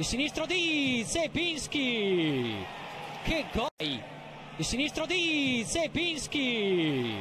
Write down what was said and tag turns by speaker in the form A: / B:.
A: il sinistro di Zepinski che gol! Il sinistro di Zepinski